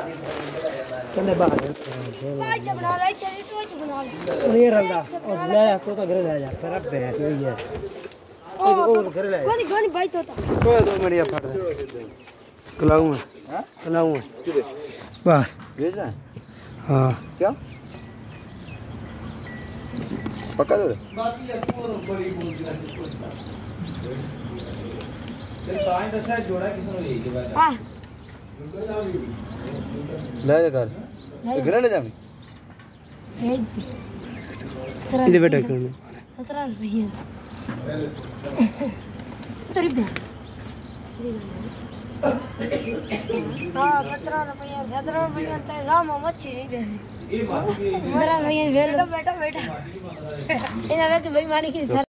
ਕਹਿੰਦੇ ਬਾਹਰ ਭਾਈ ਚ ਬਣਾ ਲੈ ਚਾਹੀ ਤੂੰ ਚ ਬਣਾ ਲੈ ਨਹੀਂ ਰੰਦਾ ਉਹ ਲੈ ਤੋ ਤਾਂ ਘਰੇ ਲੈ ਜਾ ਤੇਰਾ ਬੈਠ ਹੋਈ ਹੈ ਉਹ ਘਰੇ ਲੈ ਜਾ ਕੋਈ ਕੋਈ ਬਾਈ ਤੋਤਾ ਕੋਈ ਦੋ ਮੜੀਆ ਫੜ ਦੇ कलाऊ में। हाँ? कलाऊ में। बाहर हाँ। क्या? पक्का तो ले जा घर। घर ले जा इधर बैठा कर सत्रह रुपये तो रुपया हाँ सत्रह रुपया सत्रह रुपया राम हम नहीं देनी सत्रह रुपया बेटा बेटा इन्हें तो बेईमानी की